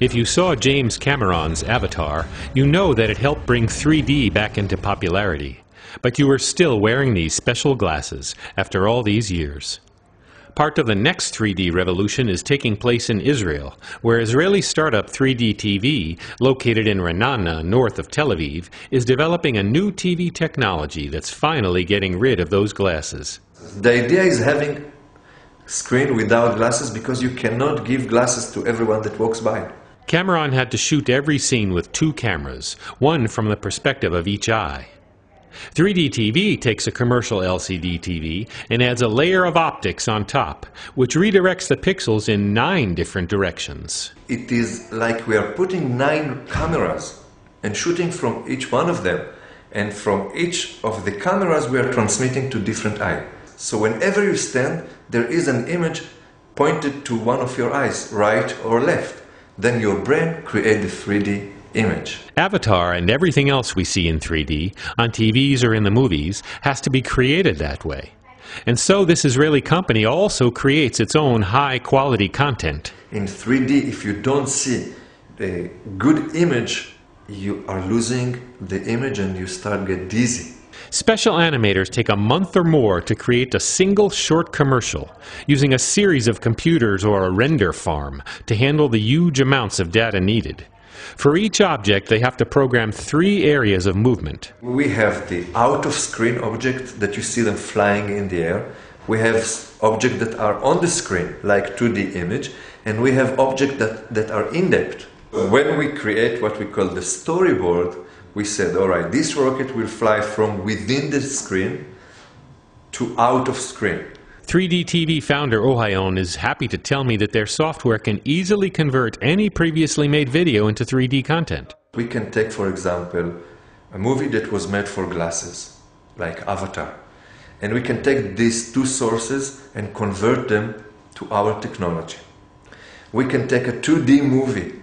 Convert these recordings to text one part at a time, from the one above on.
If you saw James Cameron's Avatar, you know that it helped bring 3D back into popularity. But you are still wearing these special glasses after all these years. Part of the next 3D revolution is taking place in Israel, where Israeli startup 3D TV, located in Ra'anana, north of Tel Aviv, is developing a new TV technology that's finally getting rid of those glasses. The idea is having screen without glasses because you cannot give glasses to everyone that walks by. Cameron had to shoot every scene with two cameras, one from the perspective of each eye. 3D TV takes a commercial LCD TV and adds a layer of optics on top, which redirects the pixels in nine different directions. It is like we are putting nine cameras and shooting from each one of them. And from each of the cameras, we are transmitting to different eye. So whenever you stand, there is an image pointed to one of your eyes, right or left then your brain creates the 3D image. Avatar and everything else we see in 3D, on TVs or in the movies, has to be created that way. And so this Israeli company also creates its own high quality content. In 3D, if you don't see a good image, you are losing the image and you start get dizzy. Special animators take a month or more to create a single short commercial, using a series of computers or a render farm to handle the huge amounts of data needed. For each object, they have to program three areas of movement. We have the out-of-screen object that you see them flying in the air. We have objects that are on the screen, like 2D image, and we have objects that, that are in-depth. When we create what we call the storyboard, we said, all right, this rocket will fly from within the screen to out of screen. 3D TV founder Ohayon is happy to tell me that their software can easily convert any previously made video into 3D content. We can take, for example, a movie that was made for glasses, like Avatar, and we can take these two sources and convert them to our technology. We can take a 2D movie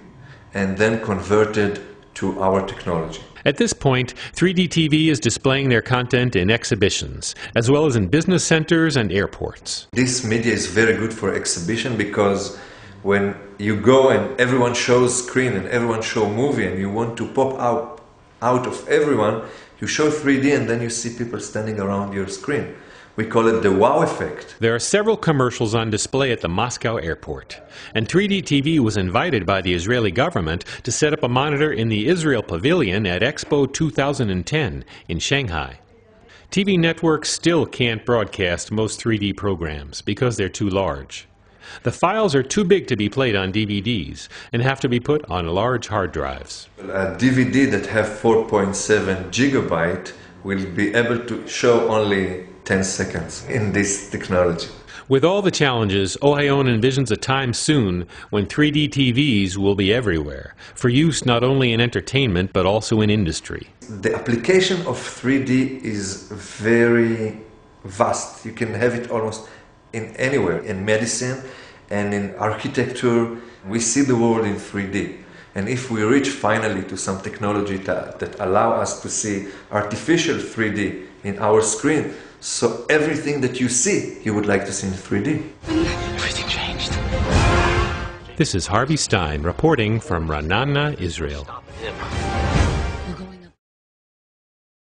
and then convert it to our technology. At this point, 3D TV is displaying their content in exhibitions, as well as in business centers and airports. This media is very good for exhibition because when you go and everyone shows screen and everyone show movie and you want to pop out out of everyone, you show 3D and then you see people standing around your screen. We call it the wow effect. There are several commercials on display at the Moscow airport, and 3D TV was invited by the Israeli government to set up a monitor in the Israel Pavilion at Expo 2010 in Shanghai. TV networks still can't broadcast most 3D programs because they're too large. The files are too big to be played on DVDs and have to be put on large hard drives. A DVD that have 4.7 gigabyte will be able to show only 10 seconds in this technology. With all the challenges, Ohayon envisions a time soon when 3D TVs will be everywhere, for use not only in entertainment but also in industry. The application of 3D is very vast. You can have it almost in anywhere, in medicine and in architecture. We see the world in 3D. And if we reach finally to some technology that, that allow us to see artificial 3D in our screen, so everything that you see, you would like to see in 3D. Everything changed. This is Harvey Stein reporting from Ra'anana, Israel.